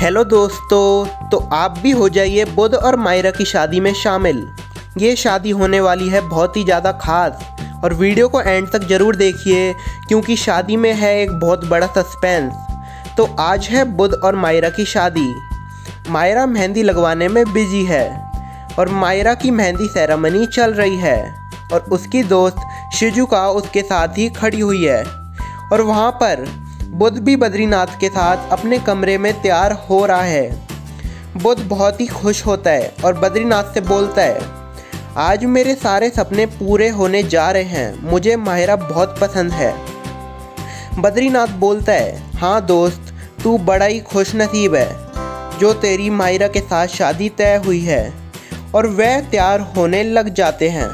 Hello दोस्तों तो आप भी हो जाइए बुध और मायरा की शादी में शामिल। ये शादी होने वाली है बहुत ही ज़्यादा खास। और वीडियो को एंड तक ज़रूर देखिए, क्योंकि शादी में है एक बहुत बड़ा सस्पेंस। तो आज है बुध और मायरा की शादी। मायरा मेहंदी लगवाने में बिज़ी है, और मायरा की मेहंदी सेरेमनी चल रही है, और उसकी दोस्त शिजुका उसके साथ ही खड़ी हुई है। और वहाँ पर बुद्ध भी बद्रीनाथ के साथ अपने कमरे में तैयार हो रहा है। बुद्ध बहुत ही खुश होता है और बद्रीनाथ से बोलता है, आज मेरे सारे सपने पूरे होने जा रहे हैं, मुझे माहिरा बहुत पसंद है। बद्रीनाथ बोलता है हाँ दोस्त, तू बड़ा ही खुश नसीब है, जो तेरी माहिरा के साथ शादी तय हुई है और वह तैयार होने लग जाते हैं।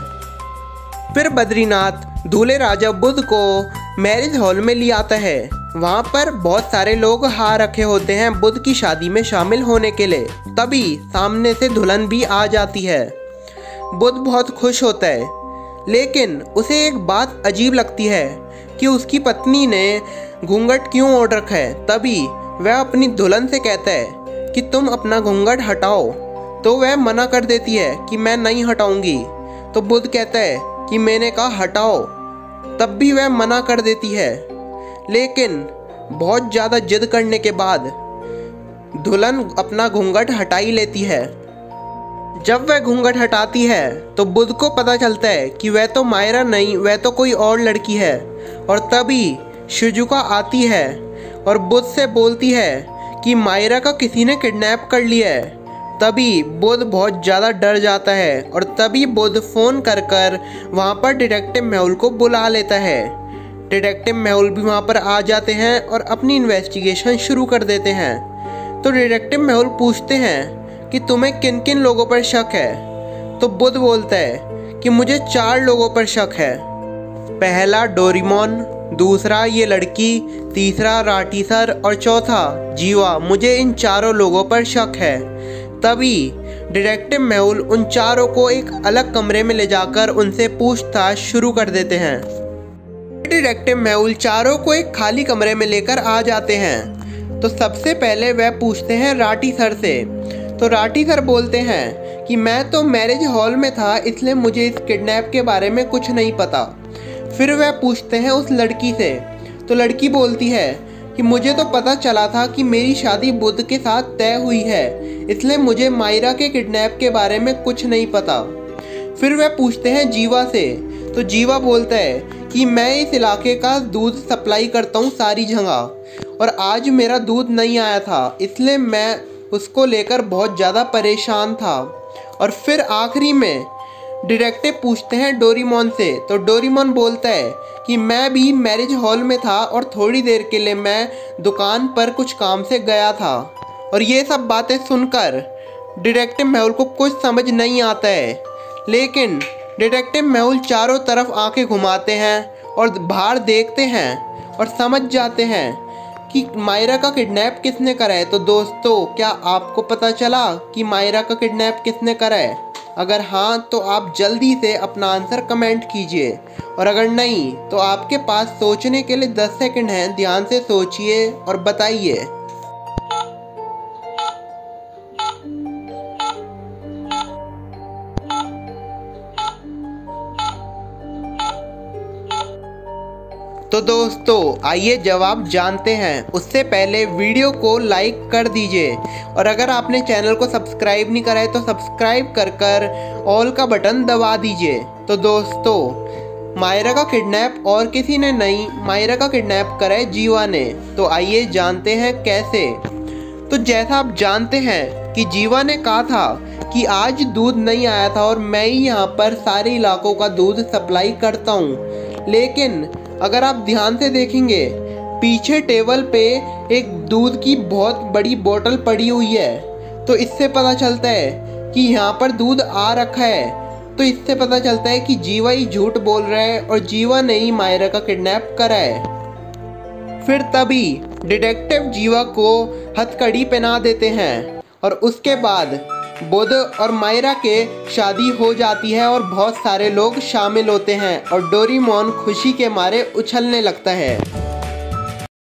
फिर बद्रीनाथ दूल्हे राजा बुद्ध को मैरिज हॉल में ले आता है। वहाँ पर बहुत सारे लोग हार रखे होते हैं बुद्ध की शादी में शामिल होने के लिए। तभी सामने से दुल्हन भी आ जाती है। बुद्ध बहुत खुश होता है, लेकिन उसे एक बात अजीब लगती है कि उसकी पत्नी ने घूंघट क्यों ओढ़ रखा है। तभी वह अपनी दुल्हन से कहता है कि तुम अपना घूंघट हटाओ। तो वह मना कर देती है कि मैं नहीं हटाऊँगी। तो बुद्ध कहता है कि मैंने कहा, हटाओ। तब भी वह मना कर देती है। लेकिन बहुत ज़्यादा जिद करने के बाद दुल्हन अपना घूंघट हटा ही लेती है। जब वह घूंघट हटाती है तो बुद्ध को पता चलता है कि वह तो मायरा नहीं, वह तो कोई और लड़की है। और तभी शिजुका आती है और बुद्ध से बोलती है कि मायरा का किसी ने किडनैप कर लिया है। तभी बुद्ध बहुत ज़्यादा डर जाता है और तभी बुद्ध फ़ोन कर कर वहाँ पर डिटेक्टिव मेहुल को बुला लेता है। डिटेक्टिव मेहुल भी वहाँ पर आ जाते हैं और अपनी इन्वेस्टिगेशन शुरू कर देते हैं। तो डिटेक्टिव मेहुल पूछते हैं कि तुम्हें किन किन लोगों पर शक है? तो बुद्ध बोलता है कि मुझे चार लोगों पर शक है। पहला डोरीमोन, दूसरा ये लड़की, तीसरा राठी सर और चौथा जीवा, मुझे इन चारों लोगों पर शक है। तभी डिटेक्टिव मेहुल उन चारों को एक अलग कमरे में ले जाकर उनसे पूछताछ शुरू कर देते हैं। डिटेक्टिव मेहुल चारों को एक खाली कमरे में लेकर आ जाते हैं। तो सबसे पहले वह पूछते हैं राठी सर से। तो राठी सर बोलते हैं कि मैं तो मैरिज हॉल में था, इसलिए मुझे इस किडनैप के बारे में कुछ नहीं पता। फिर वह पूछते हैं उस लड़की से। तो लड़की बोलती है कि मुझे तो पता चला था कि मेरी शादी बुद्ध के साथ तय हुई है, इसलिए मुझे मायरा के किडनैप के बारे में कुछ नहीं पता। फिर वह पूछते हैं जीवा से। तो जीवा बोलता है कि मैं इस इलाके का दूध सप्लाई करता हूँ सारी जगह। और आज मेरा दूध नहीं आया था, इसलिए मैं उसको लेकर बहुत ज़्यादा परेशान था। और फिर आखिरी में डिटेक्टिव पूछते हैं डोरीमोन से तो डोरीमोन बोलता है कि मैं भी मैरिज हॉल में था और थोड़ी देर के लिए मैं दुकान पर कुछ काम से गया था। और ये सब बातें सुनकर डिटेक्टिव मेहुल को कुछ समझ नहीं आता है। लेकिन डिटेक्टिव मेहुल चारों तरफ़ आँखें घुमाते हैं और बाहर देखते हैं और समझ जाते हैं कि मायरा का किडनैप किसने करा है। तो दोस्तों, क्या आपको पता चला कि मायरा का किडनैप किसने करा है? अगर हाँ तो आप जल्दी से अपना आंसर कमेंट कीजिए। और अगर नहीं तो आपके पास सोचने के लिए 10 सेकंड हैं। ध्यान से सोचिए और बताइए। तो दोस्तों, आइए जवाब जानते हैं, उससे पहले वीडियो को लाइक कर दीजिए। और अगर आपने चैनल को सब्सक्राइब नहीं करा है तो सब्सक्राइब कर कर ऑल का बटन दबा दीजिए। तो दोस्तों, मायरा का किडनैप और किसी ने नहीं, मायरा का किडनैप करा है जीवा ने। तो आइए जानते हैं कैसे। तो जैसा आप जानते हैं कि जीवा ने कहा था कि आज दूध नहीं आया था और मैं ही यहाँ पर सारे इलाकों का दूध सप्लाई करता हूँ। लेकिन अगर आप ध्यान से देखेंगे, पीछे टेबल पे एक दूध की बहुत बड़ी बोतल पड़ी हुई है। तो इससे पता चलता है कि यहाँ पर दूध आ रखा है। तो इससे पता चलता है कि जीवा ही झूठ बोल रहा है और जीवा ने ही मायरा का किडनैप करा है। फिर तभी डिटेक्टिव जीवा को हथकड़ी पहना देते हैं और उसके बाद बुध और मायरा के शादी हो जाती है और बहुत सारे लोग शामिल होते हैं और डोरीमोन खुशी के मारे उछलने लगता है।